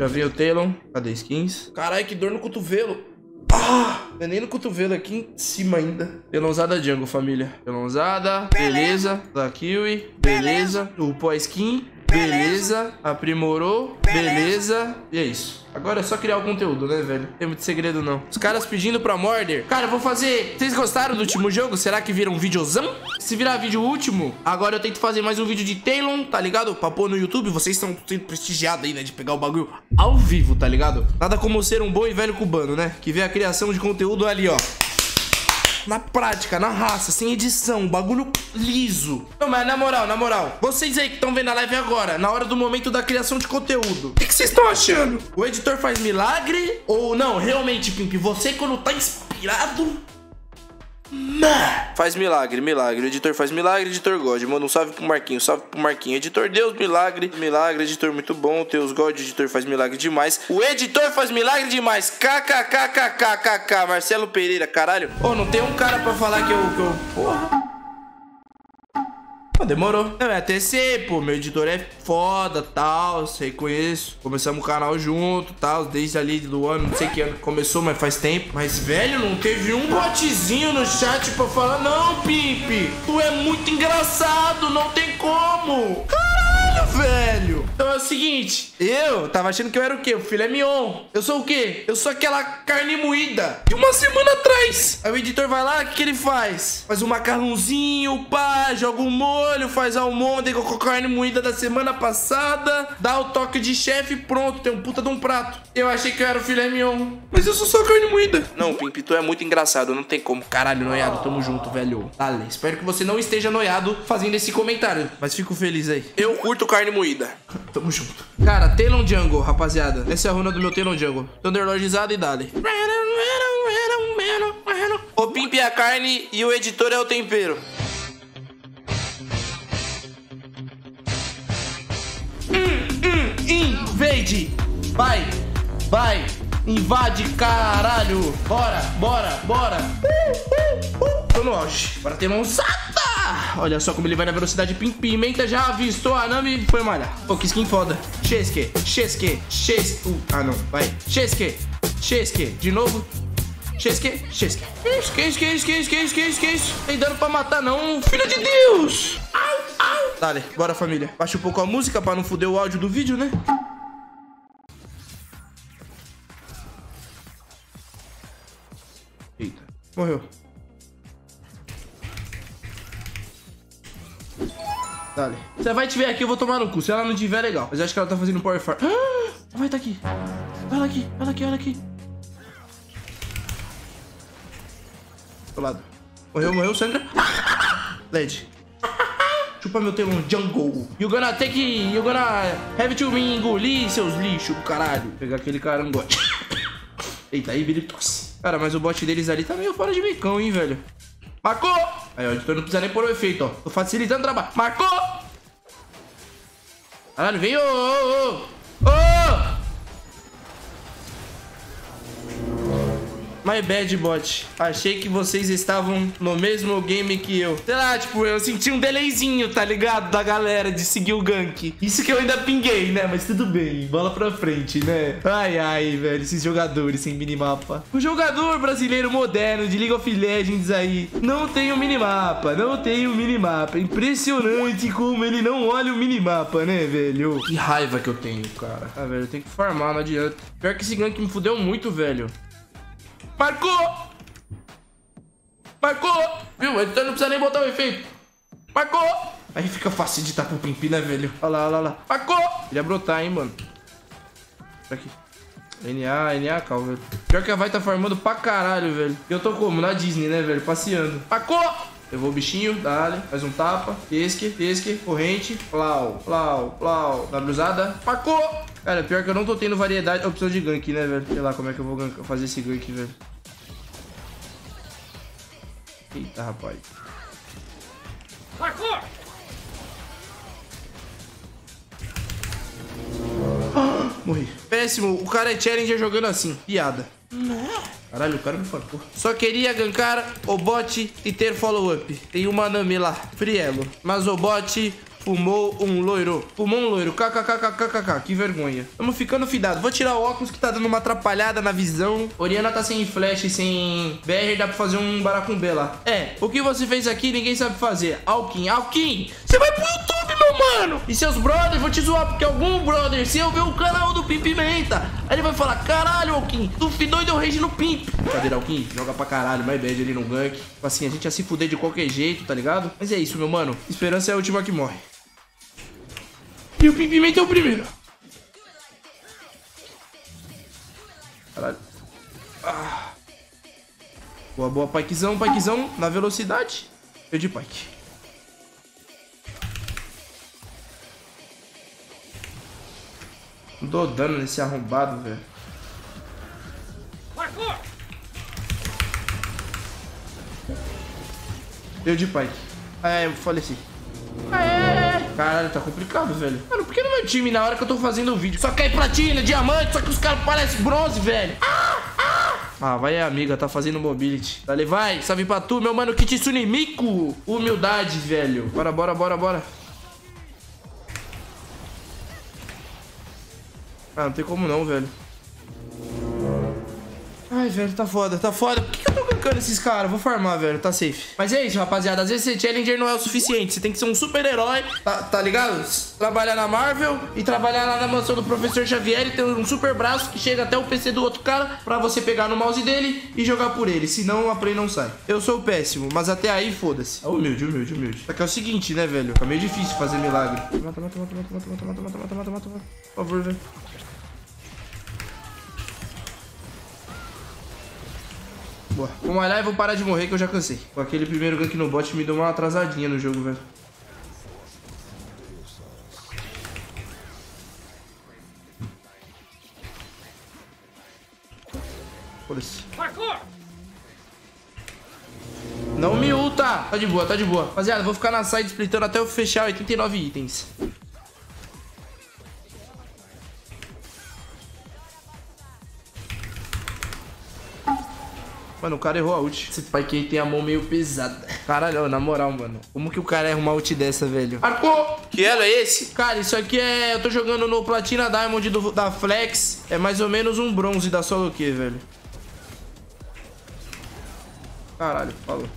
Já vi o Talon. Cadê skins? Caralho, que dor no cotovelo. Ah, não é nem no cotovelo, aqui em cima ainda. Pelãozada jungle, família. Pelãozada, beleza. Da Kiwi, beleza. Upou a skin, beleza. Aprimorou, beleza. E é isso. Agora é só criar o conteúdo, né, velho? Tem muito segredo, não. Os caras pedindo pra Morder. Cara, eu vou fazer... Vocês gostaram do último jogo? Será que vira um videozão? Se virar vídeo último, agora eu tento fazer mais um vídeo de Talon, tá ligado? Pra pôr no YouTube. Vocês estão sendo prestigiados aí, né? De pegar o bagulho ao vivo, tá ligado? Nada como ser um bom e velho cubano, né? Que vê a criação de conteúdo ali, ó na prática, na raça, sem edição, bagulho liso. Não, mas na moral, na moral, vocês aí que estão vendo a live agora, na hora do momento da criação de conteúdo, o que vocês estão achando? O editor faz milagre? Ou não, realmente, Pimp, você quando tá inspirado, Faz milagre, milagre. O editor faz milagre, editor God. Manda um salve pro Marquinho, salve pro Marquinho. Editor Deus, milagre, milagre, editor muito bom. Teus God, editor faz milagre demais. O editor faz milagre demais. KKKKKKK. Marcelo Pereira, caralho. Ô, oh, não tem um cara pra falar que eu. Que eu... Porra. Demorou. É TC, pô. Meu editor é foda, tal. Reconheço. Começamos o canal junto, tal. Desde ali do ano, não sei que ano começou, mas faz tempo. Mas, velho, não teve um botezinho no chat pra falar: Não, Pimp, tu é muito engraçado, não tem como. Caralho, velho. Então é o seguinte: eu tava achando que eu era o quê? O filé mignon. Eu sou o quê? Eu sou aquela carne moída. E uma semana atrás. Aí o editor vai lá, o que, que ele faz? Faz um macarrãozinho, pá, joga um molho, faz almôndega com carne moída da semana passada, dá o toque de chefe pronto, tem um puta de um prato. Eu achei que eu era o filé mignon. Mas eu sou só carne moída. Não, Pimp, tu é muito engraçado, não tem como. Caralho, noiado, tamo junto, velho. Dale, espero que você não esteja noiado fazendo esse comentário. Mas fico feliz aí. Eu curto carne moída. tamo junto. Cara, Talon Jungle, rapaziada. Essa é a runa do meu Talon Jungle. Thunderlordizado e dale. O Pimp é a carne e o editor é o tempero. Hum, hum, invade! Vai, vai, invade, caralho! Bora, bora, bora! Tô no auge. Bora ter mãozada! Olha só como ele vai na velocidade pim Pimenta já avistou a Nami foi malhar. Pô, que skin foda. Chesque, Chesque, Chesque. Uh, ah, não. Vai. Chesque, Chesque. De novo. Chesque, Chesque. Chesque, Chesque, Chesque, Chesque, Chesque. Tem dano pra matar não, filho de Deus. Au, au. Dale, bora família. Baixa um pouco a música pra não foder o áudio do vídeo, né? Morreu. Dale. Se ela vai te ver aqui, eu vou tomar no cu. Se ela não tiver, legal. Mas eu acho que ela tá fazendo power fart. Ah, vai tá aqui. Olha aqui, olha aqui, olha aqui. Do lado. Morreu, morreu, Sandra. LED. Chupa meu telão jungle. You gonna take. You gonna have to me engolir seus lixos caralho. Vou pegar aquele carangote. Eita, aí vira tosse. Cara, mas o bot deles ali tá meio fora de mecão, hein, velho. Marcou! Aí, ó, editor não precisa nem pôr o efeito, ó. Tô facilitando o trabalho. Marcou! Caralho, vem, ô, ô, ô! Ô! My bad, bot. Achei que vocês estavam no mesmo game que eu. Sei lá, tipo, eu senti um delayzinho, tá ligado? Da galera de seguir o gank. Isso que eu ainda pinguei, né? Mas tudo bem. Bola pra frente, né? Ai, ai, velho. Esses jogadores sem minimapa. O jogador brasileiro moderno de League of Legends aí não tem o um minimapa. Não tem o um minimapa. Impressionante como ele não olha o minimapa, né, velho? Que raiva que eu tenho, cara. Ah, velho, eu tenho que farmar, não adianta. Pior que esse gank me fudeu muito, velho. Marcou! Marcou! Viu? Então não precisa nem botar o efeito. Marcou! Aí fica fácil de pro pimpi, né, velho? Olha lá, olha lá. Marcou! Ele ia brotar, hein, mano. Aqui. NA, NA, calma, velho. Pior que a vai tá farmando pra caralho, velho. Eu tô como? Na Disney, né, velho? Passeando. Marcou! Levou o bichinho, dale, faz um tapa, pesque, pesque, corrente, plau, plau, plau, dá brusada, marcou! Cara, pior que eu não tô tendo variedade, opção de gank, né, velho? Sei lá como é que eu vou fazer esse gank, velho. Eita, rapaz. Marcou! Ah, morri. Péssimo, o cara é challenger jogando assim. Piada. Caralho, o cara me farpou. Só queria gankar o bot e ter follow-up. Tem uma Nami lá, Frielo. Mas o bot Fumou um loiro. Fumou um loiro. KKKKKK. Que vergonha. Tamo ficando fidado. Vou tirar o óculos que tá dando uma atrapalhada na visão. Oriana tá sem flash, sem BR. Dá pra fazer um baracumbê lá. É, o que você fez aqui ninguém sabe fazer. Alquim, Alquim. Você vai pro YouTube, meu mano. E seus brothers vão te zoar. Porque algum brother, se eu ver o canal do Pimpimenta, aí ele vai falar, caralho, Alquim. Tu fidou e deu rage no Pimp. Cadê Alquim? Joga pra caralho. My bad ali no gank. Tipo assim, a gente ia se fuder de qualquer jeito, tá ligado? Mas é isso, meu mano. Esperança é a última que morre. E o Pimpimenta é o primeiro. Caralho. Ah. Boa, boa, Pikezão, Pikezão. Na velocidade. Eu de Pike. Não dou dano nesse arrombado, velho. Eu de Pike. É, eu faleci. É. Caralho, tá complicado, velho. Mano, por que no meu time, na hora que eu tô fazendo o vídeo, só cai platina, diamante, só que os caras parecem bronze, velho? Ah, ah. ah, vai amiga, tá fazendo mobility. Dale, vai, salve pra tu, meu mano, Kitsune Miku. Humildade, velho. Bora, bora, bora, bora. Ah, não tem como não, velho. Ai, velho, tá foda, tá foda. Por que, que eu tô gankando esses caras? Vou farmar, velho, tá safe. Mas é isso, rapaziada. Às vezes ser challenger não é o suficiente. Você tem que ser um super-herói, tá, tá ligado? Trabalhar na Marvel e trabalhar lá na mansão do professor Xavier e ter um super braço que chega até o PC do outro cara pra você pegar no mouse dele e jogar por ele. Senão a play não sai. Eu sou péssimo, mas até aí, foda-se. Humilde, humilde, humilde. Só que é o seguinte, né, velho? Tá meio difícil fazer milagre. Mata, mata, mata, mata, mata, mata, mata, mata, mata, mata, mata, mata. Por favor, velho. Boa. Vou malhar e vou parar de morrer que eu já cansei. Com aquele primeiro gank no bot me deu uma atrasadinha no jogo, velho. Foda-se. Não me ulta! Tá de boa, tá de boa. Rapaziada, vou ficar na side splitando até eu fechar 89 itens. Mano, o cara errou a ult. Esse pai que tem a mão meio pesada. Caralho, na moral, mano. Como que o cara erra uma ult dessa, velho? Arcou! Que elo é esse? Cara, isso aqui é... Eu tô jogando no Platina Diamond do, da Flex. É mais ou menos um bronze da Solo Q, velho. Caralho, falou.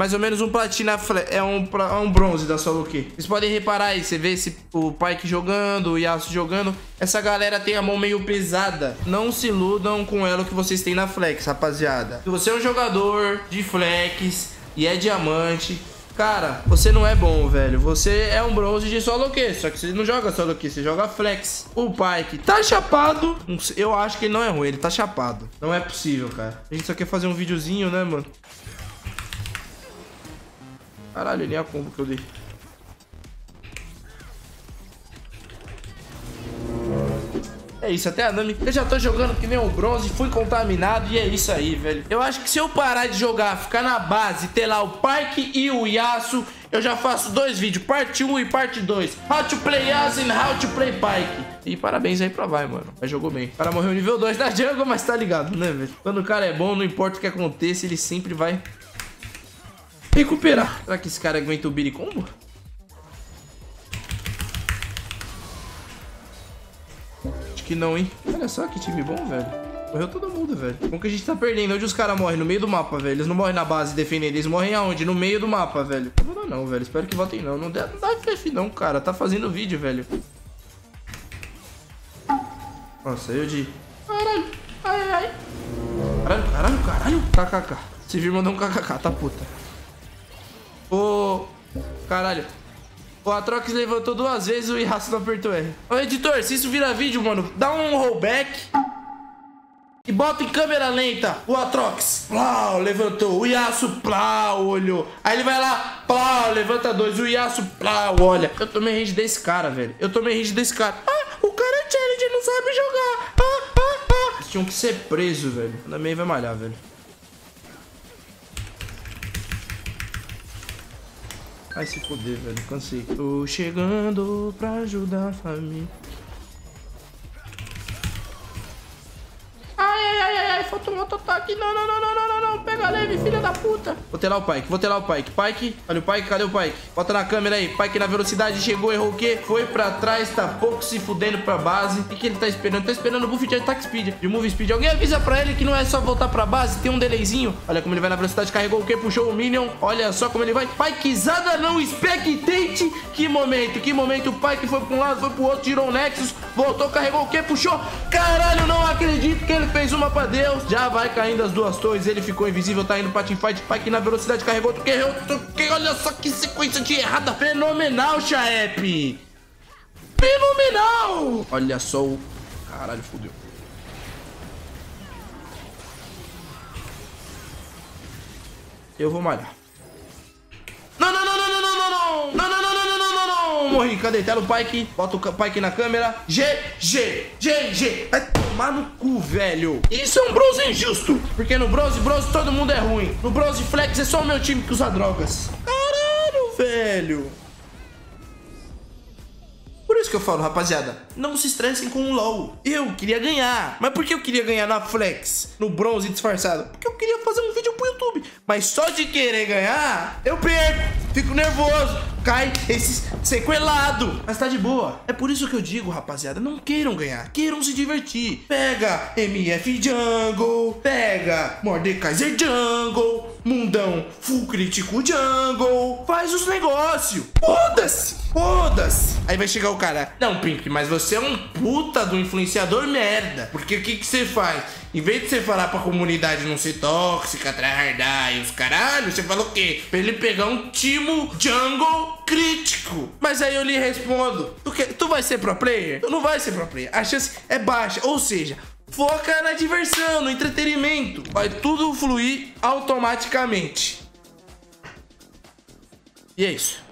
Mais ou menos um platina, é um, é um bronze da solo Q. Vocês podem reparar aí, você vê esse, o Pyke jogando, o Yasuo jogando. Essa galera tem a mão meio pesada. Não se iludam com ela que vocês têm na Flex, rapaziada. Se você é um jogador de Flex e é diamante, Cara, você não é bom, velho. Você é um bronze de solo Q. Só que você não joga solo Q, você joga flex. O Pyke tá chapado. Eu acho que ele não é ruim, ele tá chapado. Não é possível, cara. A gente só quer fazer um videozinho, né, mano? Caralho, nem a combo que eu dei. É isso, até a Nami. Eu já tô jogando que nem o bronze, fui contaminado e é isso aí, velho. Eu acho que se eu parar de jogar, ficar na base, ter lá o Park e o Yasuo, eu já faço dois vídeos, parte 1 e parte 2. How to play Yasuo and how to play Pike. E parabéns aí pra vai, mano. Mas jogou bem. O cara morreu nível 2 na jungle, mas tá ligado, né, velho? Quando o cara é bom, não importa o que aconteça, ele sempre vai recuperar. Será que esse cara aguenta o Billy Combo? Acho que não, hein? Olha só que time bom, velho. Morreu todo mundo, velho. Como que a gente tá perdendo? Onde os caras morrem? No meio do mapa, velho. Eles não morrem na base defendendo. Eles morrem aonde? No meio do mapa, velho. Não dar não, velho. Espero que votem não. Não dá, não dá FF não, cara. Tá fazendo vídeo, velho. Nossa, eu de... Caralho. Ai, ai. Caralho, caralho, caralho. KKK. Se vir mandou um KKK, tá puta. Caralho. O Atrox levantou duas vezes, o Yasuo não apertou R. Ô, editor, se isso vira vídeo, mano, dá um rollback. E bota em câmera lenta o Atrox. Plau, levantou. O Yasuo, plau, olhou. Aí ele vai lá, plau, levanta dois. O Yasuo, plau, olha. Eu tomei range desse cara, velho. Eu tomei range desse cara. Ah, o cara é challenge, não sabe jogar. Ah, ah, ah. Eles tinham que ser preso, velho. Também vai malhar, velho. Ai, se foder, velho. Cansei. Tô chegando pra ajudar a família. Ai, ai, ai, ai, faltou um auto-ataque. Não, não, não, não, não, não, não. Pega leve, filha da puta. Vou telar o Pike, vou telar o Pike. Pike, olha o Pike, cadê o Pike? Bota na câmera aí. Pike na velocidade, chegou, errou o quê? Foi pra trás, tá pouco se fudendo pra base. O que, que ele tá esperando? Tá esperando o buff de attack speed, de move speed. Alguém avisa pra ele que não é só voltar pra base, tem um delayzinho. Olha como ele vai na velocidade, carregou o quê? Puxou o Minion. Olha só como ele vai. Pikezada não expectate. Que momento, que momento. O Pike foi pra um lado, foi pro outro, tirou o Nexus. Voltou, carregou o quê? Puxou. Caralho, não acredito que ele fez uma pra Deus. Já vai caindo as duas torres. Ele ficou invisível, tá indo pra teamfight. Pike na velocidade, carregou que outro. Olha só que sequência de errada. Fenomenal, Chaep. Fenomenal. Olha só o... Caralho, fudeu. Eu vou malhar. Morri, cadê? Tela o Pike, bota o Pike na câmera, G, G, G, G, vai tomar no cu, velho. Isso é um bronze injusto, porque no bronze, bronze todo mundo é ruim. No bronze flex é só o meu time que usa drogas. Caralho, velho. Por isso que eu falo, rapaziada, não se estressem com o LoL. Eu queria ganhar. Mas por que eu queria ganhar na Flex, no bronze disfarçado? Porque eu queria fazer um vídeo pro YouTube. Mas só de querer ganhar, eu perco. Fico nervoso. Cai esse sequelado. Mas tá de boa. É por isso que eu digo, rapaziada, não queiram ganhar. Queiram se divertir. Pega MF Jungle. Pega Mordekaiser Jungle. Mundão Full Crítico Jungle. Faz os negócios. Foda-se. Foda-se. Aí vai chegar o cara. Não, Pimp, mas você é um puta do influenciador merda. Porque o que, que você faz? Em vez de você falar pra comunidade não ser tóxica, tryhardar e os caralhos, você fala o quê? Pra ele pegar um timo jungle crítico. Mas aí eu lhe respondo: tu, que, tu vai ser pro player? Tu não vai ser pro player. A chance é baixa. Ou seja, foca na diversão, no entretenimento. Vai tudo fluir automaticamente. E é isso.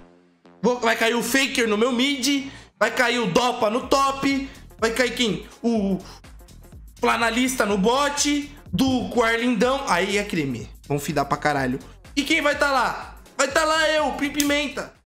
Vai cair o Faker no meu mid. Vai cair o Dopa no top. Vai cair quem? O Planalista no bot. Do Quarlindão. Aí é crime. Vão fidar pra caralho. E quem vai estar tá lá? Vai estar tá lá eu, Pim Pimenta.